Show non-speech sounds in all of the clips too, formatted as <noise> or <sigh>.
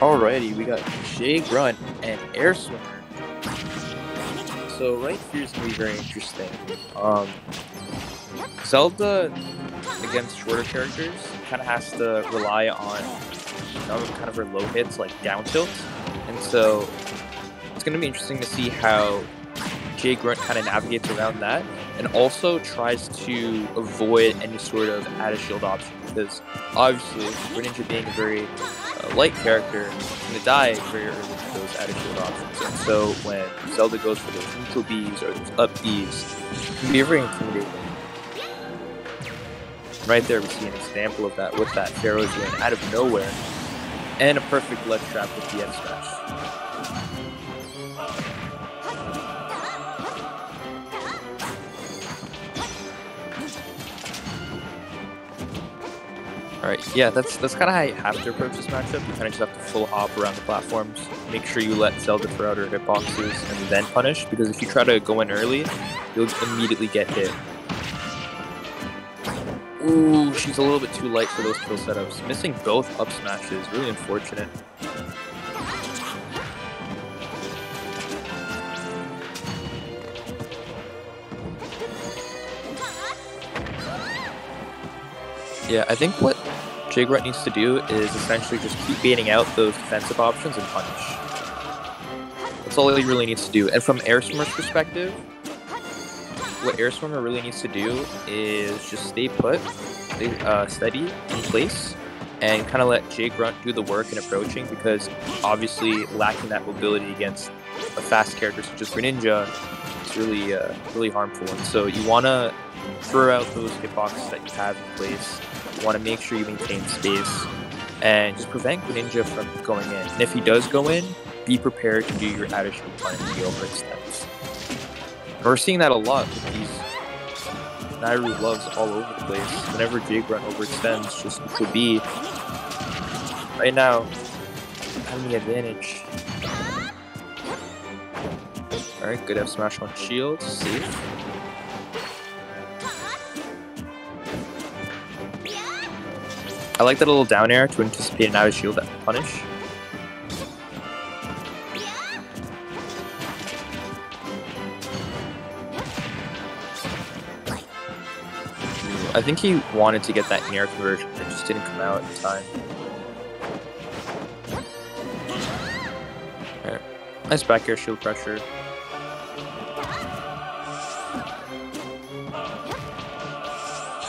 Alrighty, we got Jay Grunt and Air Swimmer. So right here is gonna be very interesting. Um, Zelda against shorter characters kind of has to rely on some kind of her low hits like down tilts, and so it's gonna be interesting to see how Jay Grunt kind of navigates around that, and also tries to avoid any sort of added shield option because obviously Greninja being a very uh, light character going to die very early to those shield options. And so when Zelda goes for those neutral Bs or those up Bs, it can be very intimidating. Right there, we see an example of that with that Farore's Wind out of nowhere, and a perfect ledge trap with the F smash. Alright, yeah, that's that's kind of how you have to approach this matchup. You kind of just have to full hop around the platforms. Make sure you let Zelda throw out her hitboxes and then punish, because if you try to go in early, you'll immediately get hit. Ooh, she's a little bit too light for those kill setups. Missing both up smashes, really unfortunate. Yeah, I think what Grunt needs to do is essentially just keep baiting out those defensive options and punish. That's all he really needs to do. And from Air Swimmer's perspective, what Air Swimmer really needs to do is just stay put, stay uh, steady in place, and kind of let Jay Grunt do the work in approaching because obviously lacking that mobility against a fast character such as Greninja is really, uh, really harmful. And so you want to throw out those hitboxes that you have in place. Want to make sure you maintain space and just prevent Greninja from going in. And if he does go in, be prepared to do your additional punch when he overextends. We're seeing that a lot with these Nayru loves all over the place. Whenever Jay Grunt overextends, just to be right now having the advantage. Alright, good F smash on shield, safe. I like that little down air to anticipate an out of shield punish. I think he wanted to get that near conversion, it just didn't come out in time. Nice back air shield pressure.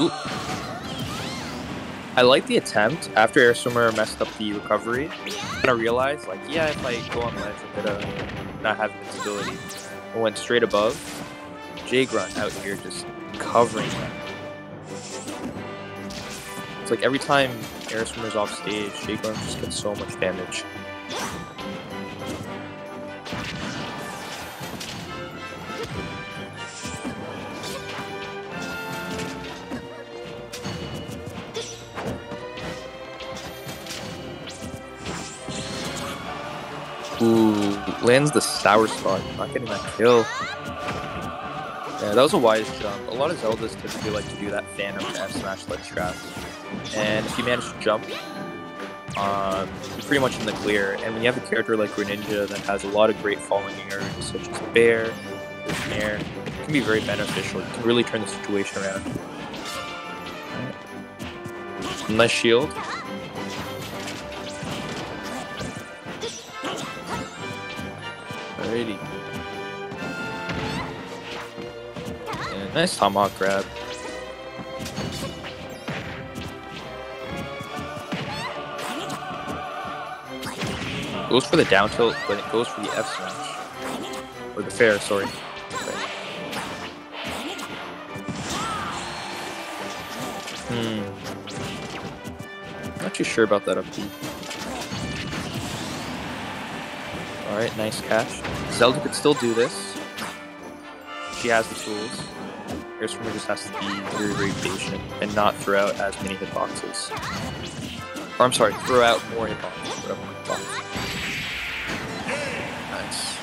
Ooh. I like the attempt after Air Swimmer messed up the recovery. I realized, like, yeah, if I go on ledge, I'm gonna not have invincibility. I went straight above. Jay Grunt out here just covering them. It's like every time Air Swimmer's off stage, Jay Grunt just gets so much damage. Ooh, lands the sour spot, not getting that kill. Yeah, that was a wise jump. A lot of Zeldas typically like to do that Phantom F smash ledge trap. And if you manage to jump, um, you're pretty much in the clear. And when you have a character like Greninja that has a lot of great falling airs, such as Bear, Snare, it can be very beneficial. You can really turn the situation around. Nice shield. Nice tomahawk grab. Goes for the down tilt, but it goes for the F smash. Or the fair, sorry. Hmm. Not too sure about that up B. Alright, nice catch. Zelda could still do this. She has the tools. Air Swimmer just has to be very, very patient and not throw out as many hitboxes. Or I'm sorry, throw out more hitboxes. Throw out more hitboxes. Nice.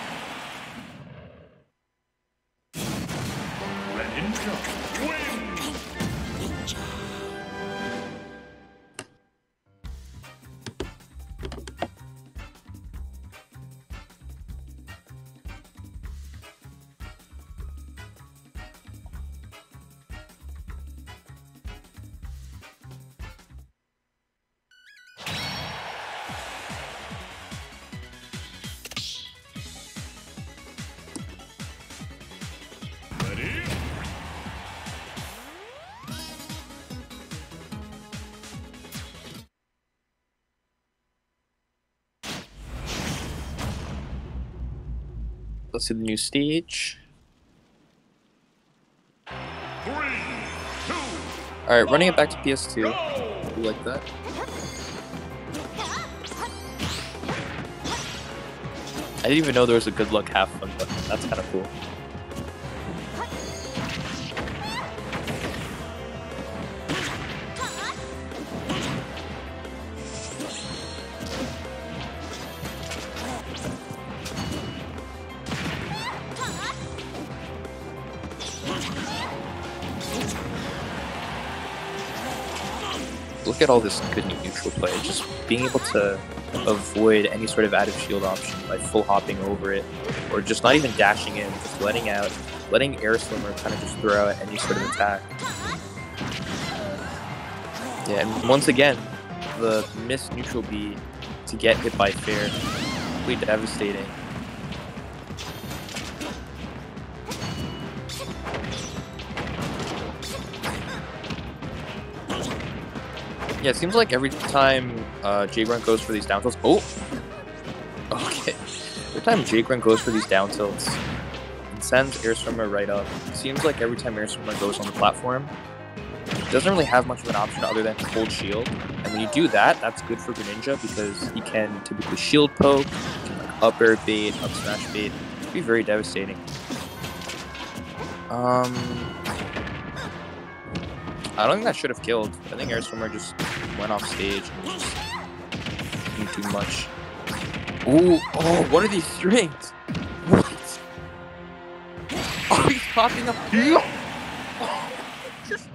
Let's see the new stage. Alright, running it back to PS2. go! Like that? I didn't even know there was a good luck half fun button. That's kind of cool. Look at all this good neutral play. Just being able to avoid any sort of out of shield option by full hopping over it, or just not even dashing in, just letting out, letting Air Swimmer kind of just throw out any sort of attack. Yeah, and once again, the missed neutral B to get hit by fair, completely devastating. Yeah, it seems like every time uh, Jay Grunt goes for these down tilts. Oh! Okay. Every time Jay Grunt goes for these down tilts and sends Air Swimmer right up, seems like every time Air Swimmer goes on the platform, doesn't really have much of an option other than to hold shield. And when you do that, that's good for Greninja because he can typically shield poke, up air bait, up smash bait. It'd be very devastating. Um, I don't think that should have killed. I think Air Swimmer just went off stage and was just didn't do much. Ooh, oh, what are these strings? What? Oh, he's popping up. <laughs> just...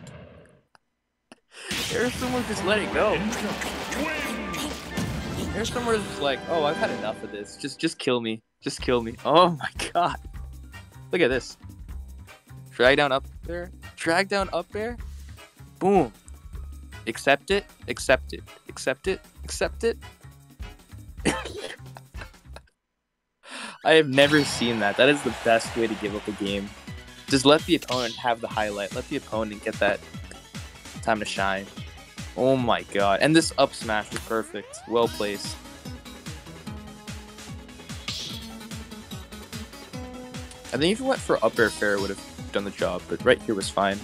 Air Swimmer just let it go. Air Swimmer is just like, oh, I've had enough of this. Just, just kill me. Just kill me. Oh my god. Look at this. Drag down up air. Drag down up air. Boom. Accept it. Accept it. Accept it. Accept it. <laughs> I have never seen that. That is the best way to give up a game. Just let the opponent have the highlight. Let the opponent get that time to shine. Oh my god. And this up smash was perfect. Well placed. I think if you went for up air fair, would have done the job, but right here was fine.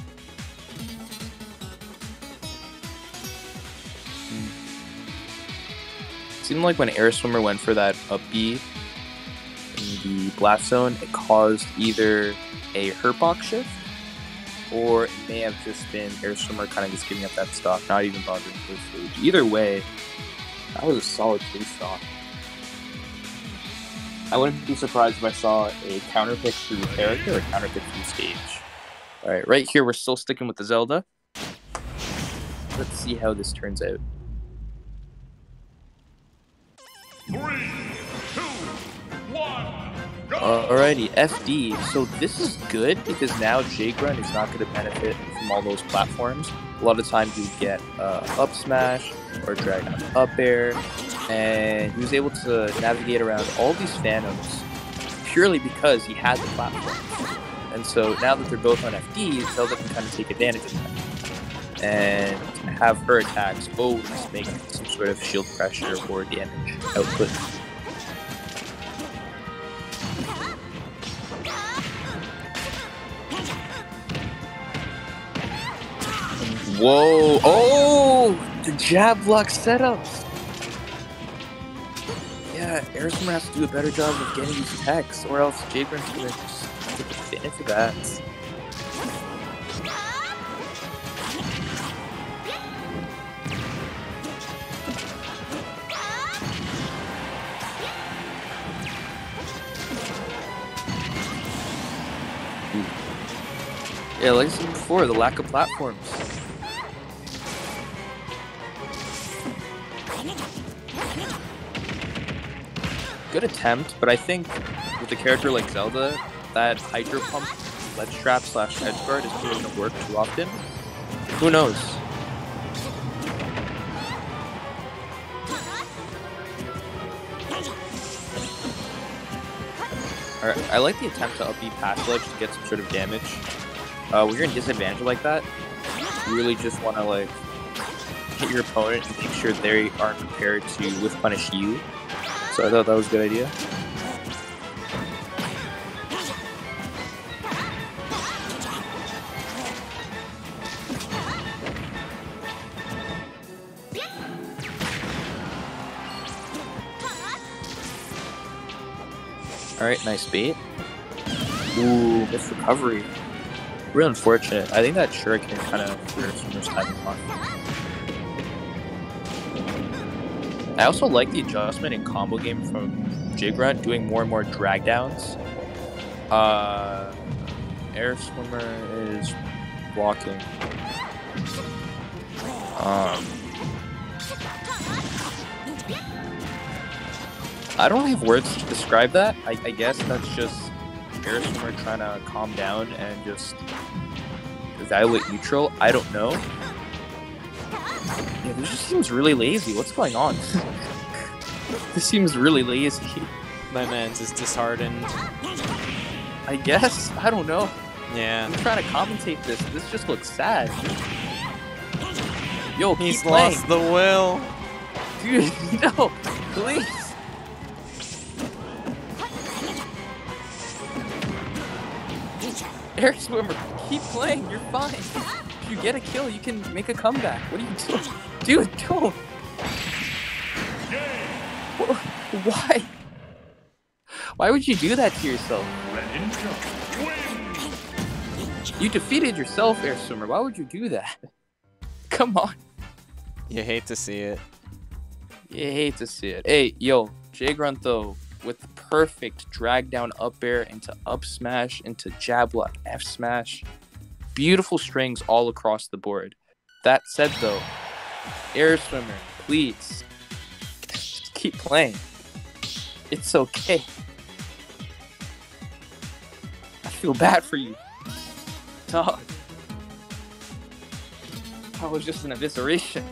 Seemed like when Air Swimmer went for that up B in the blast zone, it caused either a hurt box shift or it may have just been Air Swimmer kind of just giving up that stock, not even bothering to stage. Either way, that was a solid two stock. I wouldn't be surprised if I saw a counter pick through character or a counter pick through stage. Alright, right here we're still sticking with the Zelda. Let's see how this turns out. Three, two, one, go! Alrighty, FD. So this is good because now Jay Grunt is not going to benefit from all those platforms. A lot of times you get uh, up smash or dragon up air, and he was able to navigate around all these phantoms purely because he had the platform. And so now that they're both on FD, Zelda can kind of take advantage of that and have her attacks always make some sort of shield pressure or damage output. Whoa! Oh! The jab block setups! Yeah, Swimmer has to do a better job of getting these attacks, or else Jay Grunt's gonna just take advantage of that. Yeah, like I said before, the lack of platforms. Good attempt, but I think with a character like Zelda, that Hydro Pump ledge trap slash edge guard is going to work too often. Who knows? Alright, I like the attempt to up B pass ledge to get some sort of damage uh, when you're in disadvantage like that, you really just want to like hit your opponent and make sure they aren't prepared to with punish you. So I thought that was a good idea. Alright, nice bait. Ooh, missed recovery. Real unfortunate. I think that shuriken kind of Swimmer's timing off. I also like the adjustment in combo game from Jay Grunt doing more and more drag downs. Uh, Air Swimmer is blocking. Um, I don't have words to describe that. I, I guess that's just Air Swimmer trying to calm down and just evaluate neutral. I don't know. Yeah, this just seems really lazy. What's going on? <laughs> this seems really lazy. My man's is disheartened. I guess. I don't know. Yeah. I'm trying to commentate this. This just looks sad. Yo, He's lost the will. Dude, <laughs> no, please. Air Swimmer, keep playing. You're fine. If you get a kill, you can make a comeback. What are you doing? <laughs> Dude, don't. Why? Why would you do that to yourself? You defeated yourself, Air Swimmer. Why would you do that? <laughs> Come on. You hate to see it. You hate to see it. Hey, yo, Jay Grunt though, with perfect drag down up air into up smash into jab block F smash. Beautiful strings all across the board. That said though, Air Swimmer, please <laughs> keep playing. It's okay. I feel bad for you. Dog. That was just an evisceration.